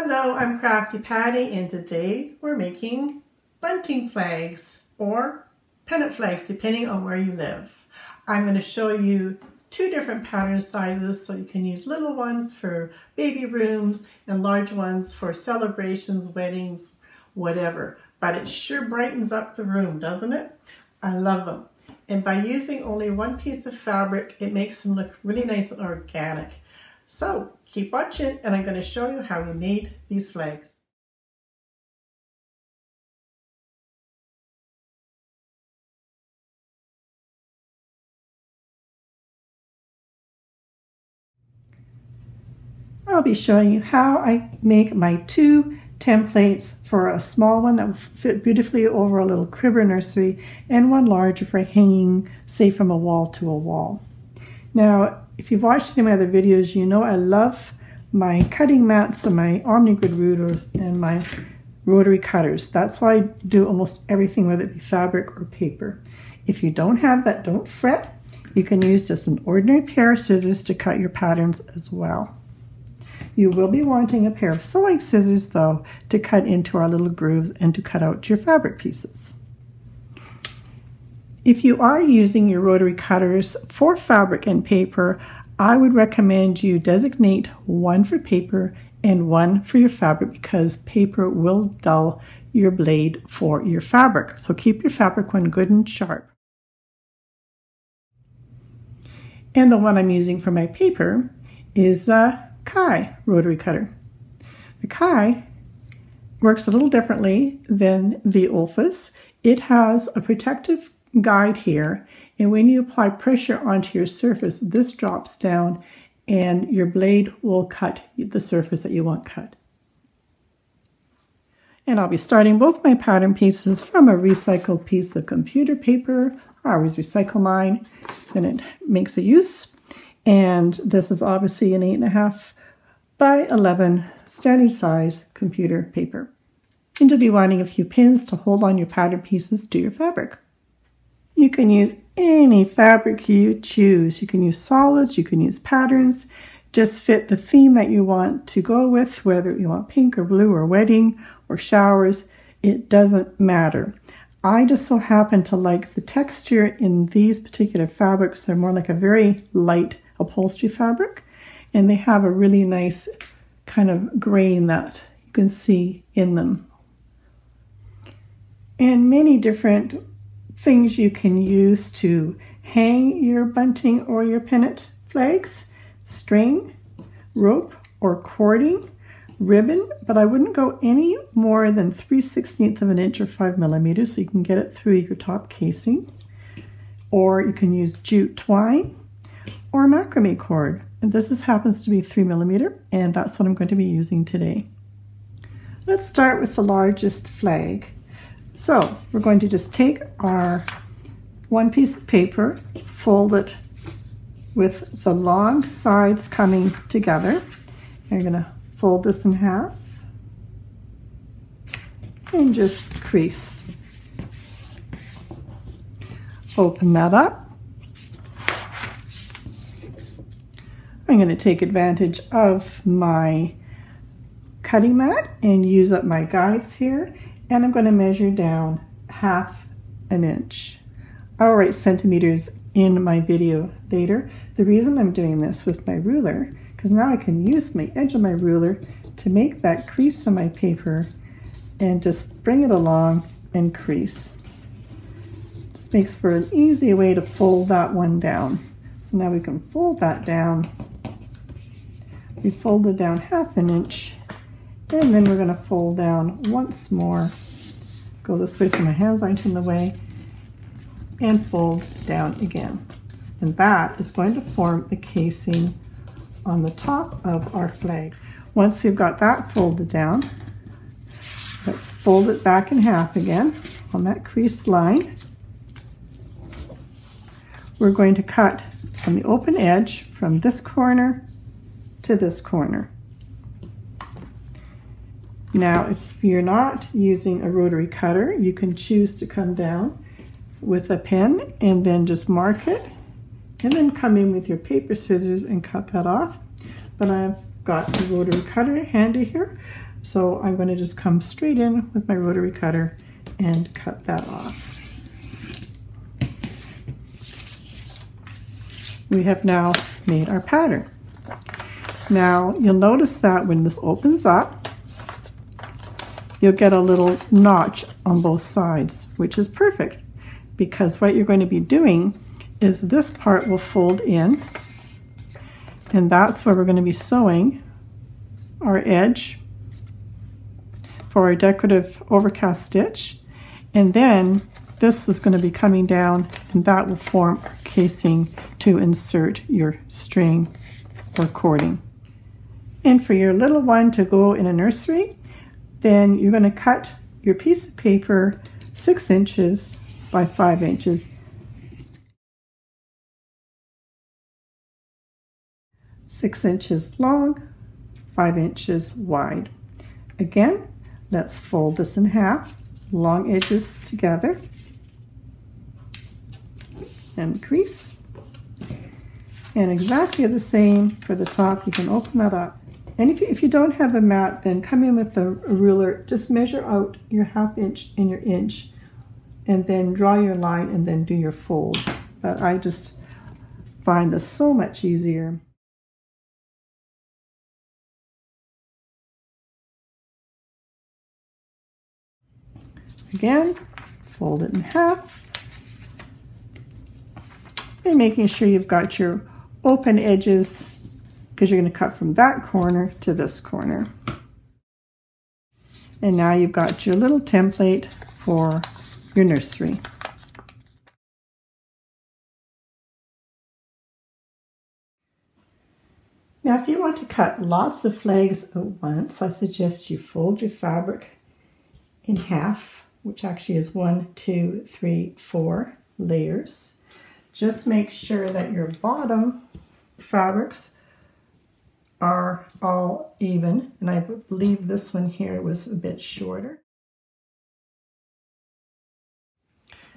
Hello, I'm Crafty Patti and today we're making bunting flags or pennant flags depending on where you live. I'm going to show you two different pattern sizes so you can use little ones for baby rooms and large ones for celebrations, weddings, whatever. But it sure brightens up the room, doesn't it? I love them. And by using only one piece of fabric, it makes them look really nice and organic. So keep watching and I'm going to show you how we made these flags. I'll be showing you how I make my two templates for a small one that will fit beautifully over a little cribber nursery and one larger for hanging, say, from a wall to a wall. Now, if you've watched any of my other videos, you know I love my cutting mats and my OmniGrid rulers and my rotary cutters. That's why I do almost everything, whether it be fabric or paper. If you don't have that, don't fret. You can use just an ordinary pair of scissors to cut your patterns as well. You will be wanting a pair of sewing scissors though to cut into our little grooves and to cut out your fabric pieces. If you are using your rotary cutters for fabric and paper, I would recommend you designate one for paper and one for your fabric because paper will dull your blade for your fabric. So keep your fabric one good and sharp. And the one I'm using for my paper is a Kai rotary cutter. The Kai works a little differently than the Olfas. It has a protective guide here, and when you apply pressure onto your surface, this drops down and your blade will cut the surface that you want cut. And I'll be starting both my pattern pieces from a recycled piece of computer paper. I always recycle mine, then it makes a use. And this is obviously an eight and a half by 11 standard size computer paper. And you'll be wanting a few pins to hold on your pattern pieces to your fabric. You can use any fabric you choose. You can use solids, you can use patterns. Just fit the theme that you want to go with, whether you want pink or blue or wedding or showers, it doesn't matter. I just so happen to like the texture in these particular fabrics. They're more like a very light upholstery fabric and they have a really nice kind of grain that you can see in them. And many different things you can use to hang your bunting or your pennant flags, string, rope or cording, ribbon, but I wouldn't go any more than 3 16th of an inch or 5 millimeters so you can get it through your top casing. Or you can use jute twine or macrame cord. And this is, happens to be three millimeter, and that's what I'm going to be using today. Let's start with the largest flag. So we're going to just take our one piece of paper, fold it with the long sides coming together. You're going to fold this in half and just crease. Open that up I'm going to take advantage of my cutting mat and use up my guides here and I'm going to measure down half an inch. I'll write centimeters in my video later. The reason I'm doing this with my ruler because now I can use my edge of my ruler to make that crease on my paper and just bring it along and crease. This makes for an easy way to fold that one down. So now we can fold that down we fold it down half an inch and then we're going to fold down once more. Go this way so my hands aren't in the way. And fold down again. And that is going to form the casing on the top of our flag. Once we've got that folded down let's fold it back in half again on that creased line. We're going to cut on the open edge from this corner to this corner. Now, if you're not using a rotary cutter, you can choose to come down with a pen and then just mark it and then come in with your paper scissors and cut that off. But I've got the rotary cutter handy here. So I'm going to just come straight in with my rotary cutter and cut that off. We have now made our pattern. Now you'll notice that when this opens up, you'll get a little notch on both sides, which is perfect because what you're going to be doing is this part will fold in and that's where we're going to be sewing our edge for our decorative overcast stitch and then this is going to be coming down and that will form our casing to insert your string or cording. And for your little one to go in a nursery, then you're going to cut your piece of paper six inches by five inches. Six inches long, five inches wide. Again, let's fold this in half, long edges together, and crease. And exactly the same for the top, you can open that up. And if you, if you don't have a mat, then come in with a, a ruler, just measure out your half inch and your inch and then draw your line and then do your folds. But I just find this so much easier. Again, fold it in half. And making sure you've got your open edges because you're going to cut from that corner to this corner. And now you've got your little template for your nursery. Now if you want to cut lots of flags at once, I suggest you fold your fabric in half, which actually is one, two, three, four layers. Just make sure that your bottom fabrics are all even, and I believe this one here was a bit shorter.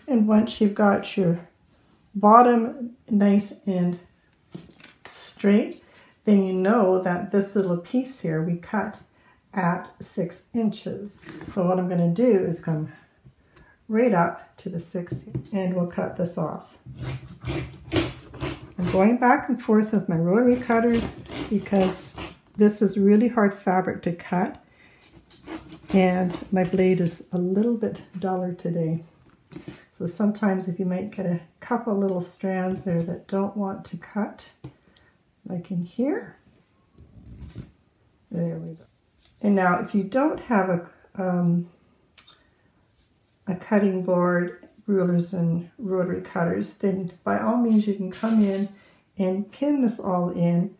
And once you've got your bottom nice and straight, then you know that this little piece here we cut at six inches. So what I'm going to do is come right up to the six and we'll cut this off. I'm going back and forth with my rotary cutter because this is really hard fabric to cut and my blade is a little bit duller today. So sometimes if you might get a couple little strands there that don't want to cut, like in here, there we go. And now if you don't have a, um, a cutting board, rulers and rotary cutters, then by all means you can come in and pin this all in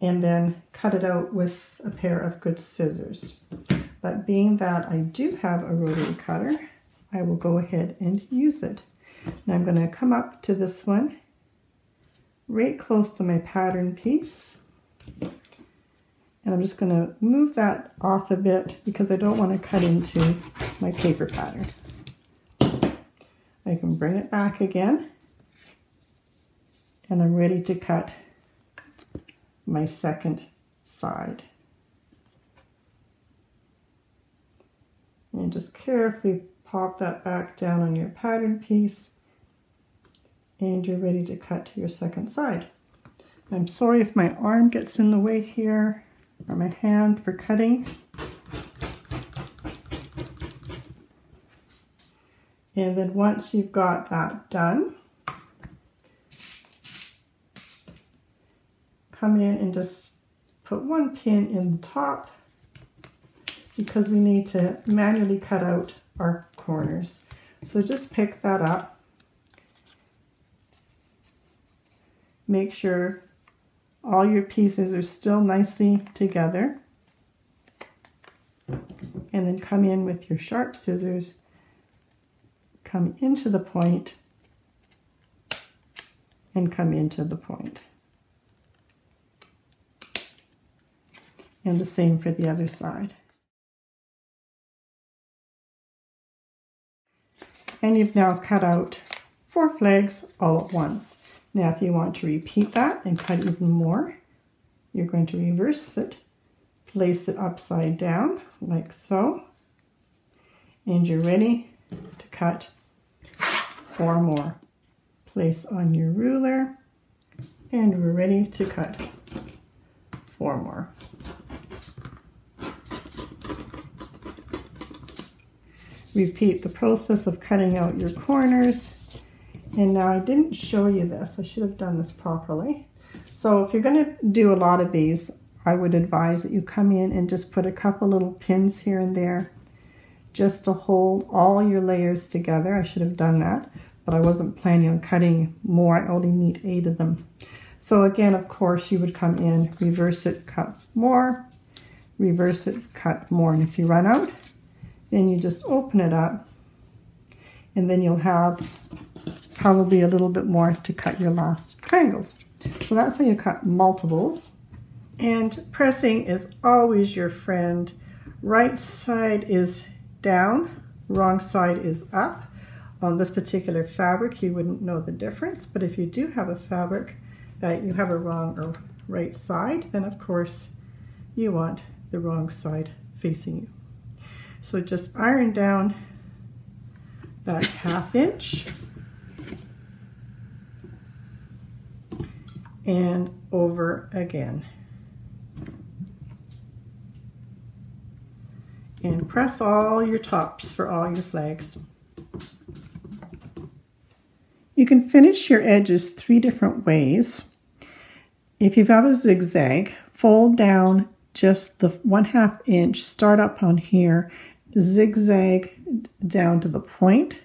and then cut it out with a pair of good scissors. But being that I do have a rotary cutter, I will go ahead and use it. Now I'm going to come up to this one right close to my pattern piece. And I'm just going to move that off a bit because I don't want to cut into my paper pattern. I can bring it back again and I'm ready to cut my second side. And just carefully pop that back down on your pattern piece and you're ready to cut to your second side. I'm sorry if my arm gets in the way here or my hand for cutting. And then once you've got that done, come in and just put one pin in the top because we need to manually cut out our corners. So just pick that up. Make sure all your pieces are still nicely together. And then come in with your sharp scissors, come into the point, and come into the point. And the same for the other side. and you've now cut out four flags all at once. Now if you want to repeat that and cut even more, you're going to reverse it place it upside down like so. And you're ready to cut four more. Place on your ruler and we're ready to cut four more. Repeat the process of cutting out your corners. And now I didn't show you this. I should have done this properly. So if you're going to do a lot of these, I would advise that you come in and just put a couple little pins here and there just to hold all your layers together. I should have done that, but I wasn't planning on cutting more. I only need eight of them. So again, of course, you would come in, reverse it, cut more, reverse it, cut more. And if you run out, then you just open it up and then you'll have probably a little bit more to cut your last triangles. So that's how you cut multiples. And pressing is always your friend. Right side is down, wrong side is up. On this particular fabric, you wouldn't know the difference, but if you do have a fabric that you have a wrong or right side, then of course you want the wrong side facing you. So just iron down that half inch and over again. And press all your tops for all your flags. You can finish your edges three different ways. If you have a zigzag, fold down just the one half inch, start up on here, zigzag down to the point,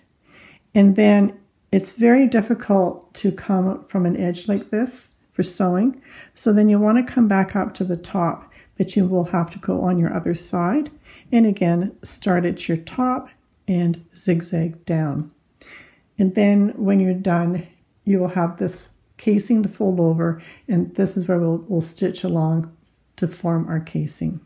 and then it's very difficult to come from an edge like this for sewing. So then you want to come back up to the top, but you will have to go on your other side. And again, start at your top and zigzag down. And then when you're done, you will have this casing to fold over, and this is where we'll, we'll stitch along to form our casing.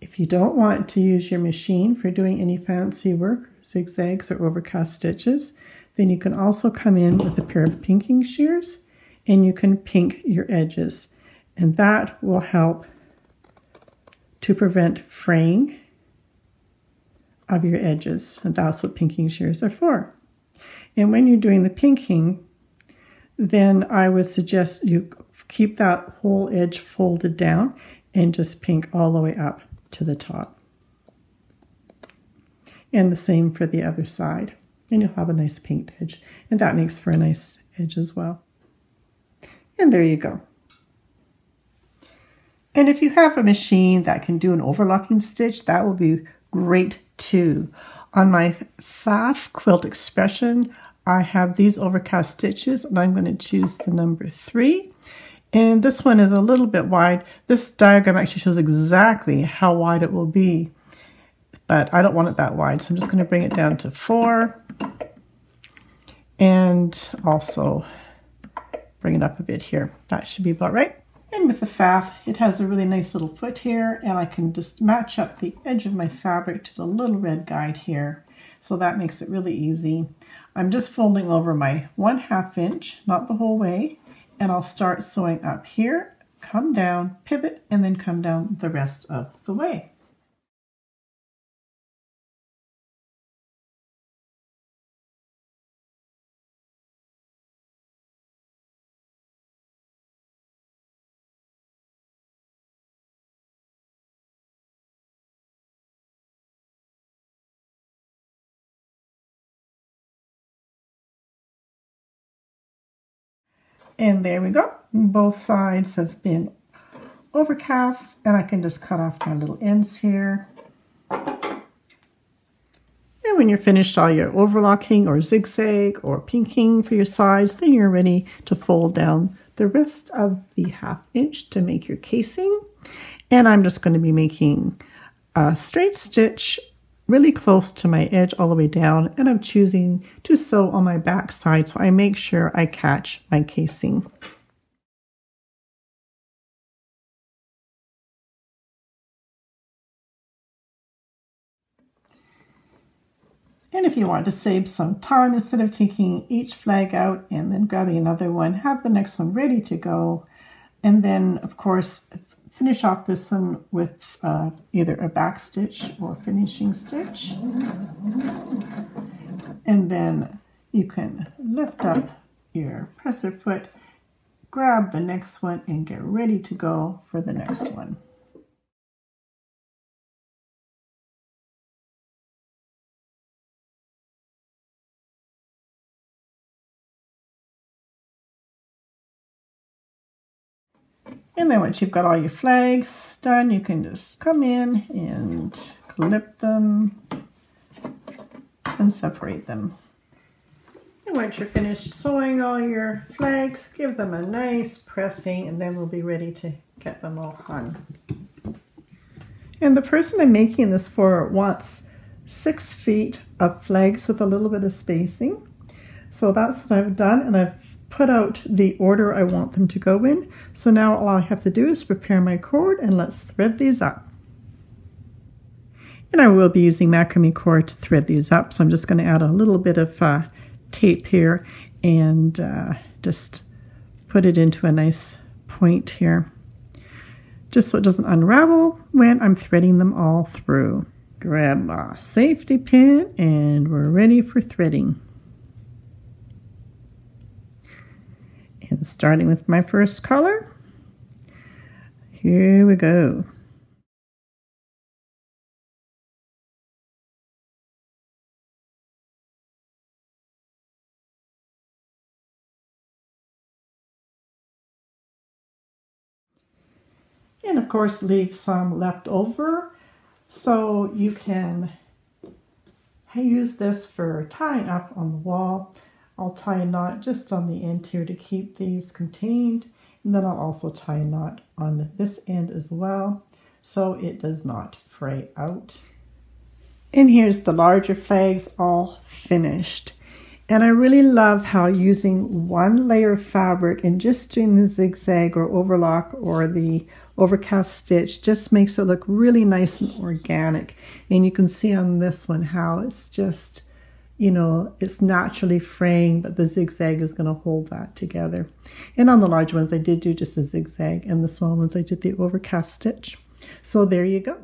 If you don't want to use your machine for doing any fancy work, zigzags or overcast stitches, then you can also come in with a pair of pinking shears and you can pink your edges. And that will help to prevent fraying of your edges. And that's what pinking shears are for. And when you're doing the pinking, then I would suggest you keep that whole edge folded down and just pink all the way up to the top. And the same for the other side. And you'll have a nice pinked edge. And that makes for a nice edge as well. And there you go. And if you have a machine that can do an overlocking stitch, that will be great too. On my Pfaff Quilt Expression, I have these overcast stitches and I'm going to choose the number three. And this one is a little bit wide. This diagram actually shows exactly how wide it will be, but I don't want it that wide. So I'm just going to bring it down to four and also bring it up a bit here. That should be about right. And with the Pfaff, it has a really nice little foot here, and I can just match up the edge of my fabric to the little red guide here. So that makes it really easy. I'm just folding over my one half inch, not the whole way, and I'll start sewing up here, come down, pivot, and then come down the rest of the way. And there we go. Both sides have been overcast and I can just cut off my little ends here. And when you're finished all your overlocking or zigzag or pinking for your sides, then you're ready to fold down the rest of the half inch to make your casing. And I'm just going to be making a straight stitch really close to my edge all the way down and I'm choosing to sew on my back side so I make sure I catch my casing. And if you want to save some time, instead of taking each flag out and then grabbing another one, have the next one ready to go. And then, of course, finish off this one with uh, either a back stitch or finishing stitch. And then you can lift up your presser foot, grab the next one, and get ready to go for the next one. And then once you've got all your flags done, you can just come in and clip them and separate them. And once you're finished sewing all your flags, give them a nice pressing and then we'll be ready to get them all hung. And the person I'm making this for wants six feet of flags with a little bit of spacing. So that's what I've done and I've put out the order I want them to go in. So now all I have to do is prepare my cord and let's thread these up. And I will be using macrame cord to thread these up. So I'm just going to add a little bit of uh, tape here and uh, just put it into a nice point here. Just so it doesn't unravel when I'm threading them all through. Grab my safety pin and we're ready for threading. Starting with my first color, here we go. And of course leave some left over so you can use this for tying up on the wall I'll tie a knot just on the end here to keep these contained. And then I'll also tie a knot on this end as well so it does not fray out. And here's the larger flags all finished. And I really love how using one layer of fabric and just doing the zigzag or overlock or the overcast stitch just makes it look really nice and organic. And you can see on this one how it's just you know, it's naturally fraying, but the zigzag is going to hold that together. And on the large ones, I did do just a zigzag, and the small ones, I did the overcast stitch. So there you go.